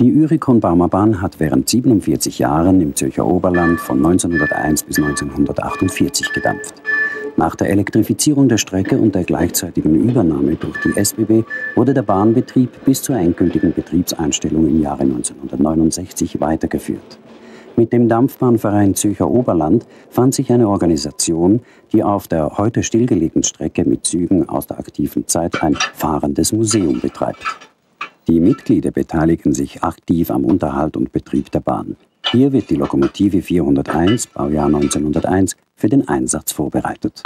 Die Urikon-Barmer hat während 47 Jahren im Zürcher Oberland von 1901 bis 1948 gedampft. Nach der Elektrifizierung der Strecke und der gleichzeitigen Übernahme durch die SBB wurde der Bahnbetrieb bis zur endgültigen Betriebseinstellung im Jahre 1969 weitergeführt. Mit dem Dampfbahnverein Zürcher Oberland fand sich eine Organisation, die auf der heute stillgelegten Strecke mit Zügen aus der aktiven Zeit ein fahrendes Museum betreibt. Die Mitglieder beteiligen sich aktiv am Unterhalt und Betrieb der Bahn. Hier wird die Lokomotive 401, Baujahr 1901, für den Einsatz vorbereitet.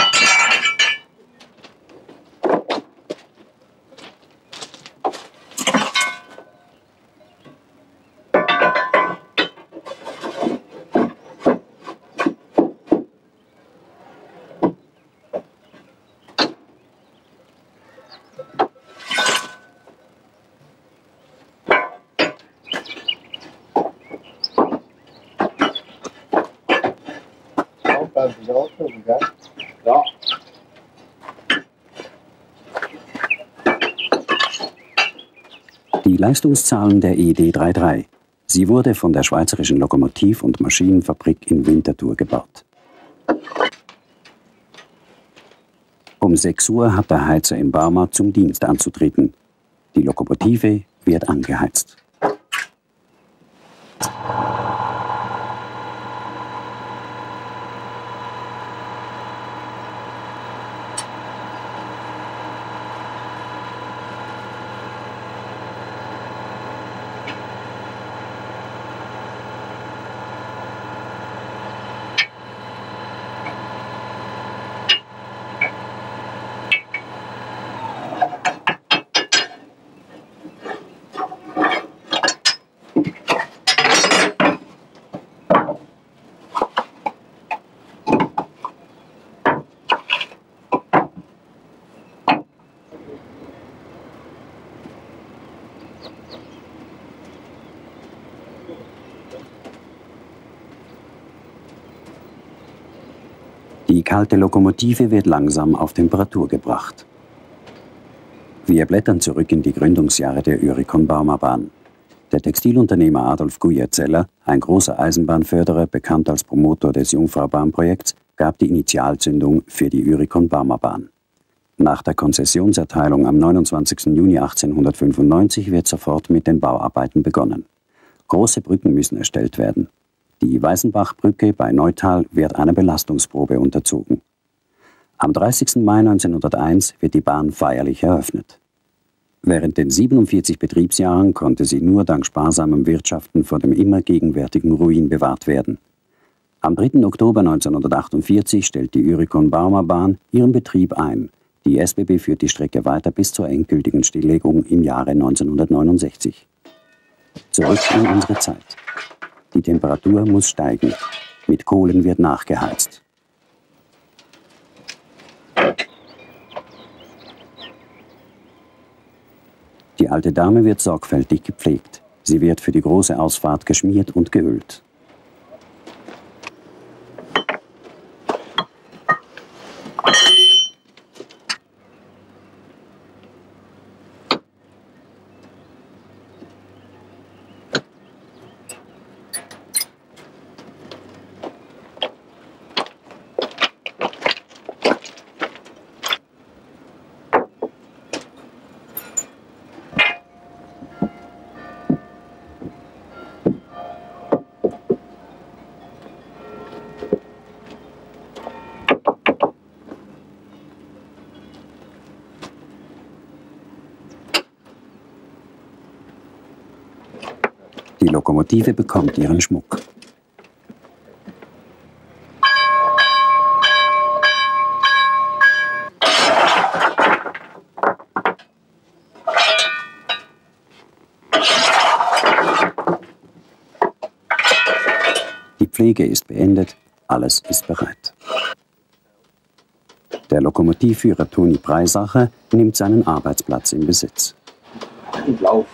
Leistungszahlen der ED33. Sie wurde von der Schweizerischen Lokomotiv- und Maschinenfabrik in Winterthur gebaut. Um 6 Uhr hat der Heizer in Barmer zum Dienst anzutreten. Die Lokomotive wird angeheizt. Die kalte Lokomotive wird langsam auf Temperatur gebracht. Wir blättern zurück in die Gründungsjahre der Urikon Bahn. Der Textilunternehmer Adolf Guyer-Zeller, ein großer Eisenbahnförderer, bekannt als Promotor des Jungfraubahnprojekts, gab die Initialzündung für die Urikon Bahn. Nach der Konzessionserteilung am 29. Juni 1895 wird sofort mit den Bauarbeiten begonnen. Große Brücken müssen erstellt werden. Die Weißenbachbrücke bei Neutal wird einer Belastungsprobe unterzogen. Am 30. Mai 1901 wird die Bahn feierlich eröffnet. Während den 47 Betriebsjahren konnte sie nur dank sparsamem Wirtschaften vor dem immer gegenwärtigen Ruin bewahrt werden. Am 3. Oktober 1948 stellt die Urikon Baumer Bahn ihren Betrieb ein. Die SBB führt die Strecke weiter bis zur endgültigen Stilllegung im Jahre 1969. Zurück in unsere Zeit. Die Temperatur muss steigen. Mit Kohlen wird nachgeheizt. Die alte Dame wird sorgfältig gepflegt. Sie wird für die große Ausfahrt geschmiert und geölt. Die Lokomotive bekommt ihren Schmuck. Die Pflege ist beendet, alles ist bereit. Der Lokomotivführer Toni Preisacher nimmt seinen Arbeitsplatz in Besitz. Lauf.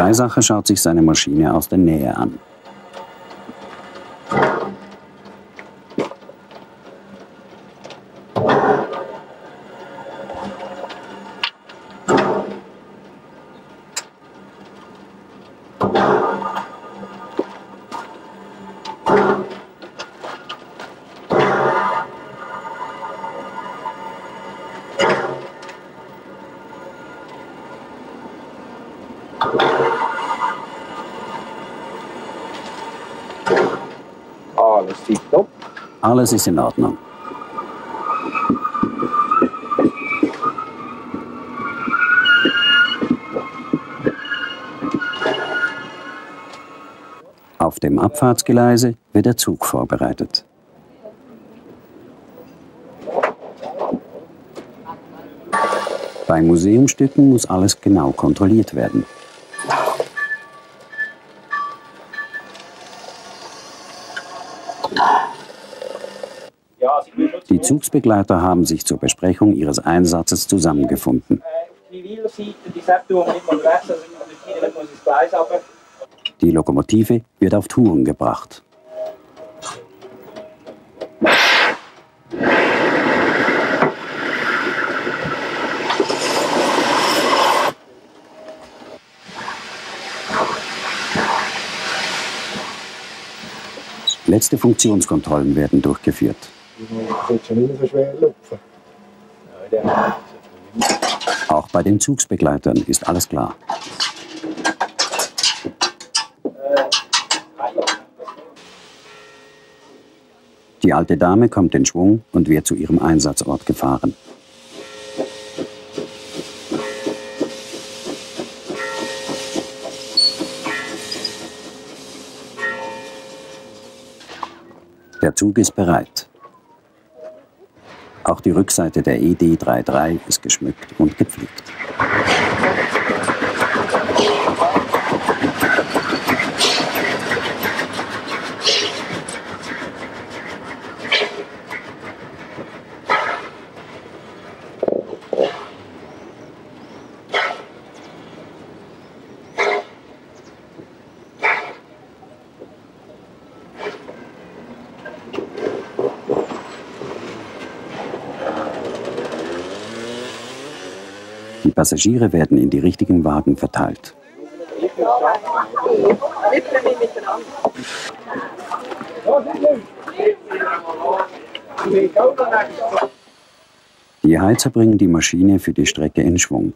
Toni Breisacher schaut sich seine Maschine aus der Nähe an. Alles ist in Ordnung. Auf dem Abfahrtsgeleise wird der Zug vorbereitet. Bei Museumstücken muss alles genau kontrolliert werden. Die Zugsbegleiter haben sich zur Besprechung ihres Einsatzes zusammengefunden. Die Lokomotive wird auf Touren gebracht. Letzte Funktionskontrollen werden durchgeführt. Auch bei den Zugsbegleitern ist alles klar. Die alte Dame kommt in Schwung und wird zu ihrem Einsatzort gefahren. Der Zug ist bereit. Auch die Rückseite der ED33 ist geschmückt und gepflegt. Die Passagiere werden in die richtigen Wagen verteilt. Die Heizer bringen die Maschine für die Strecke in Schwung.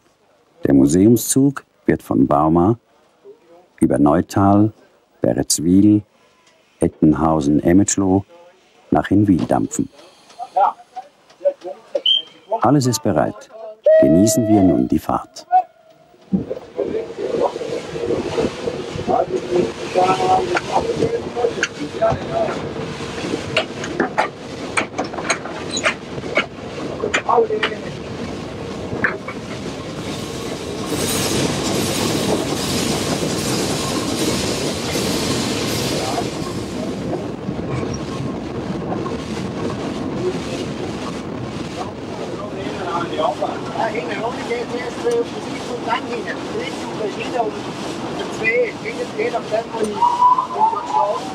Der Museumszug wird von Bauma über Neutal, Beretzwil, Ettenhausen-Emmetschloh nach Hinwil dampfen. Alles ist bereit. Genießen wir nun die Fahrt. Ja, hängen ohne Geld erst für Musik en dann hängen. Das ist ein en und der zwei, jeder Trainer bleibt mal in der Straße.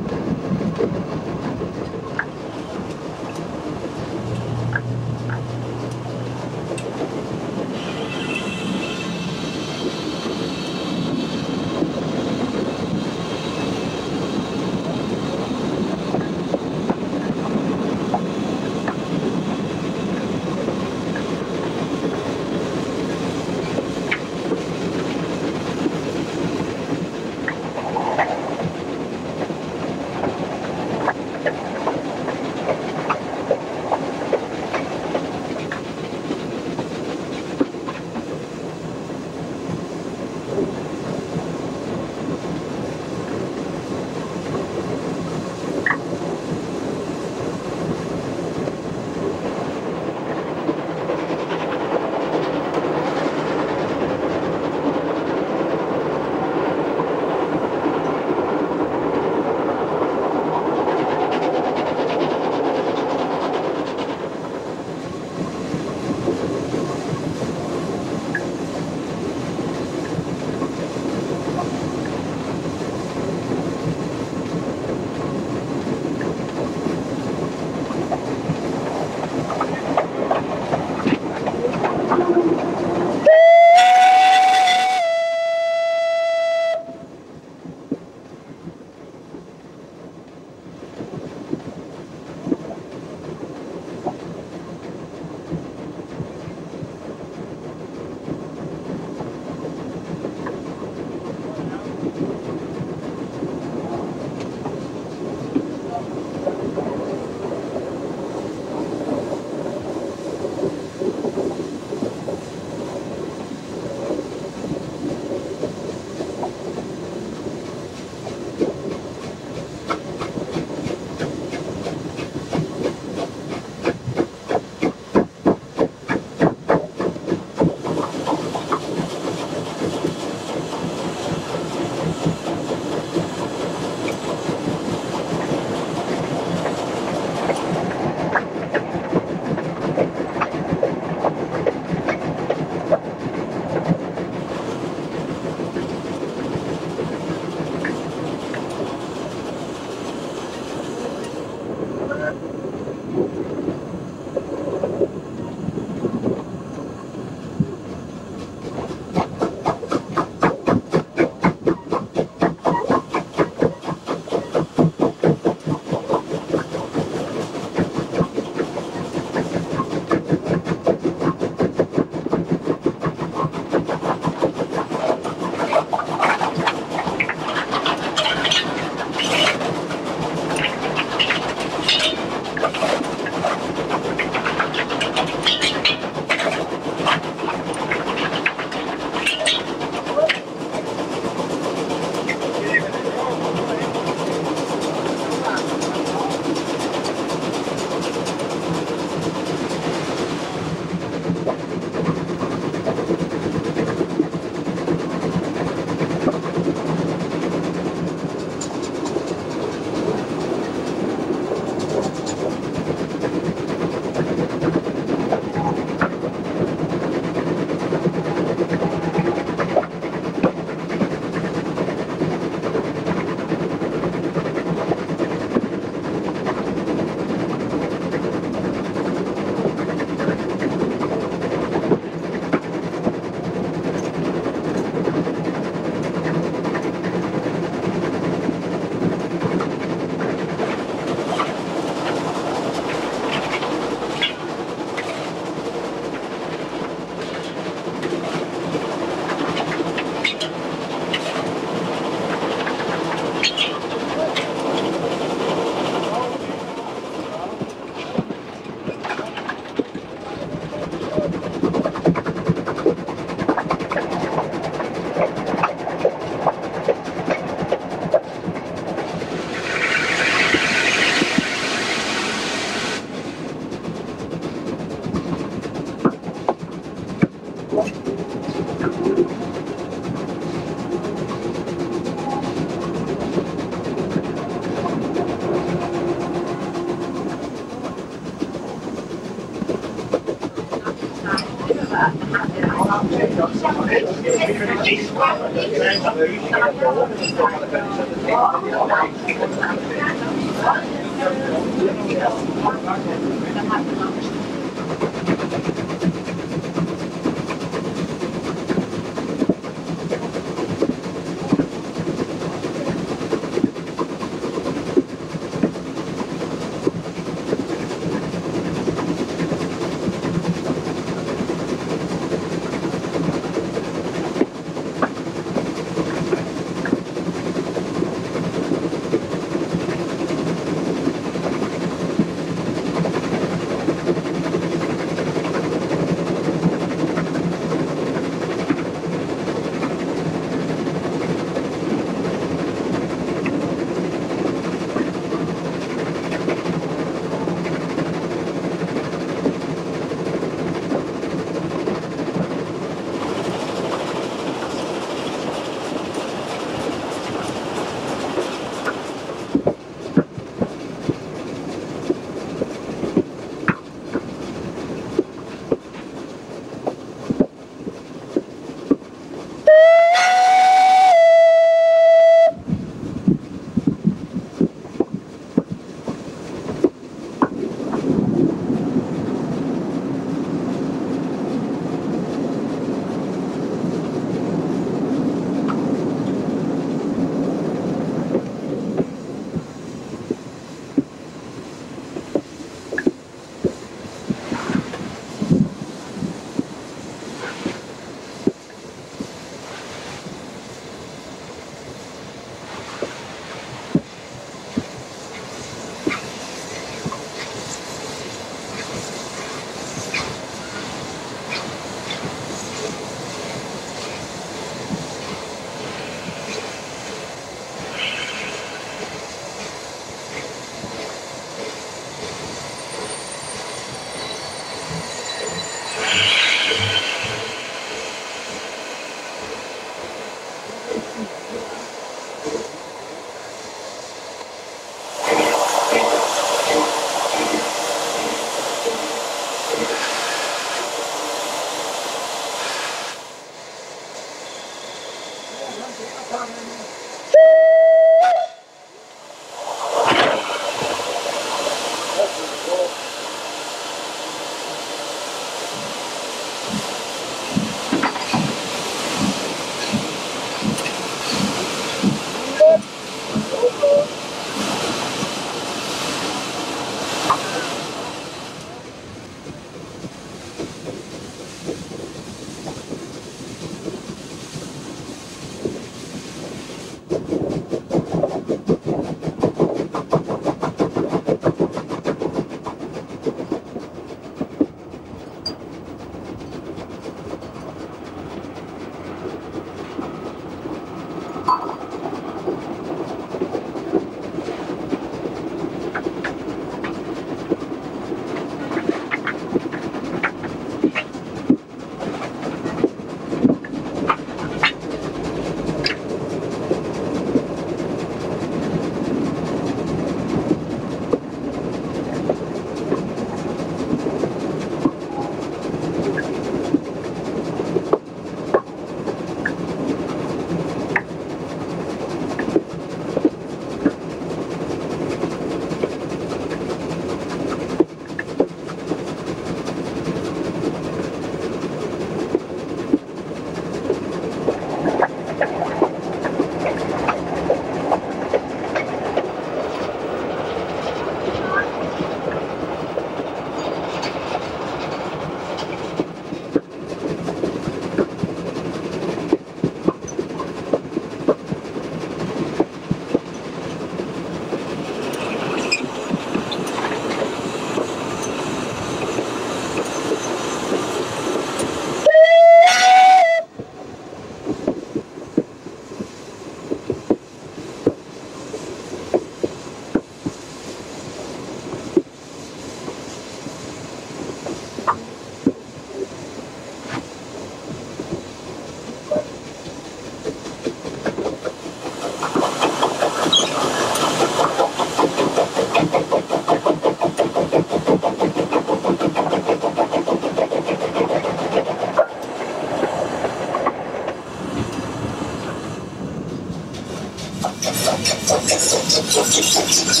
就算是。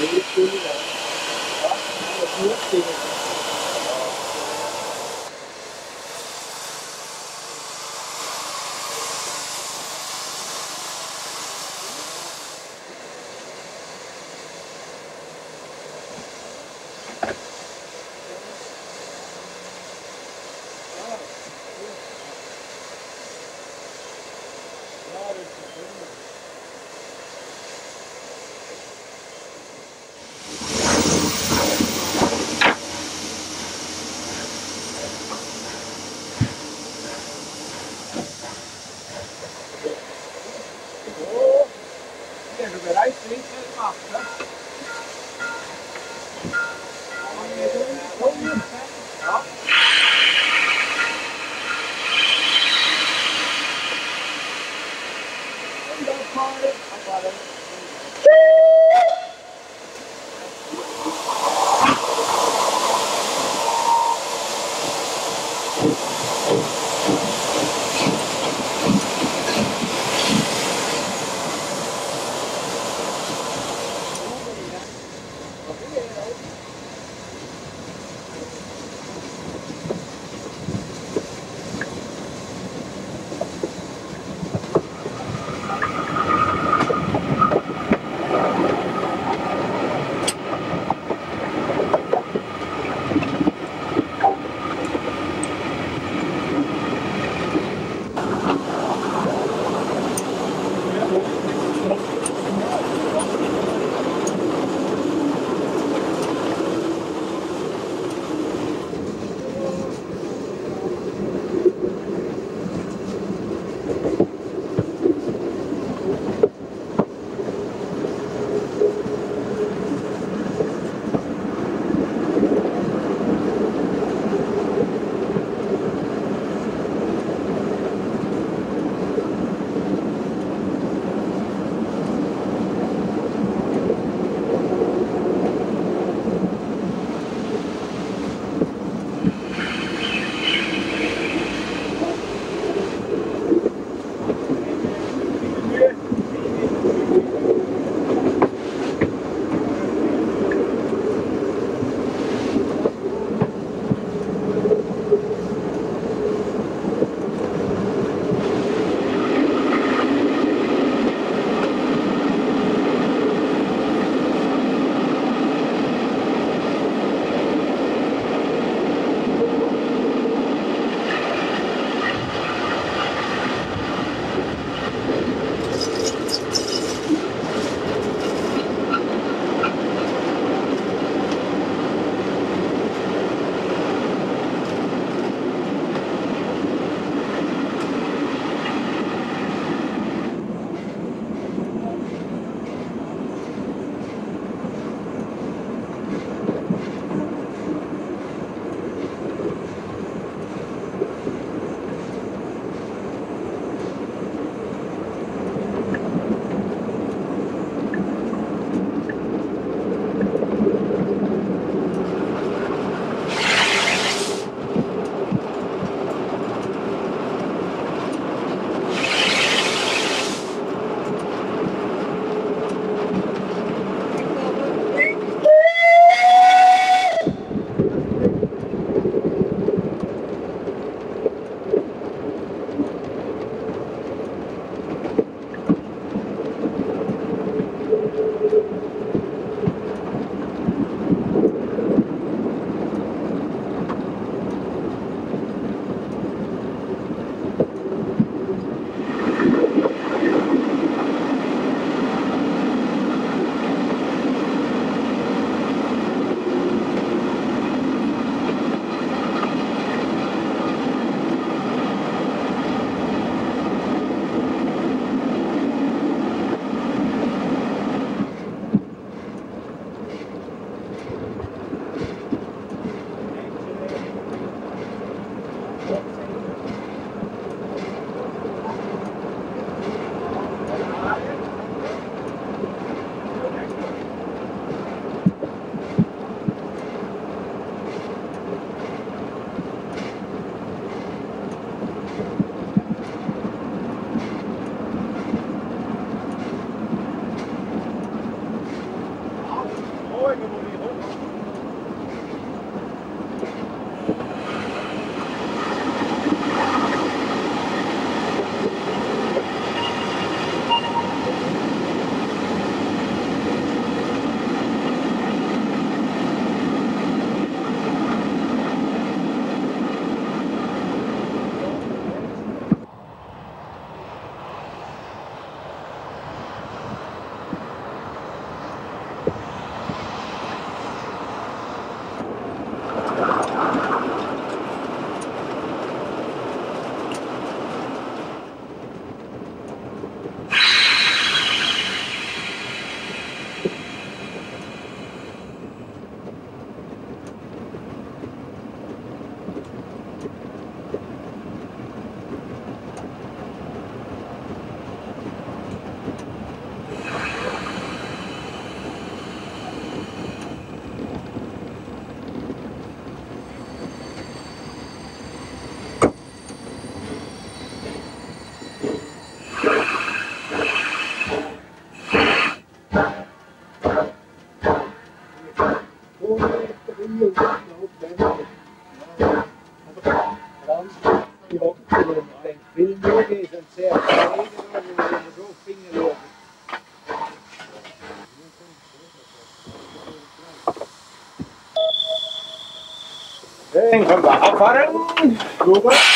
Ele, ele, ele, können wir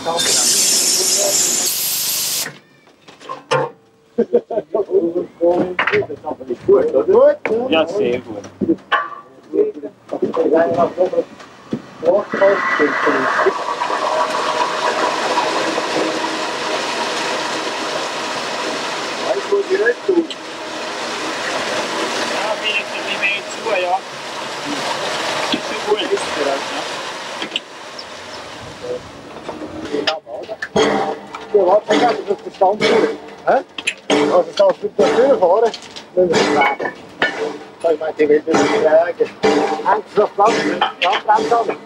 matar o cara. Já sei, agora. Aí foi. wat, dan gaat het het verstand voelen. Hè? Als het daar goed naar binnen horen, dan is het water. Zal ik maar die wilde niet kijken. Angst het planten, dat kan dan.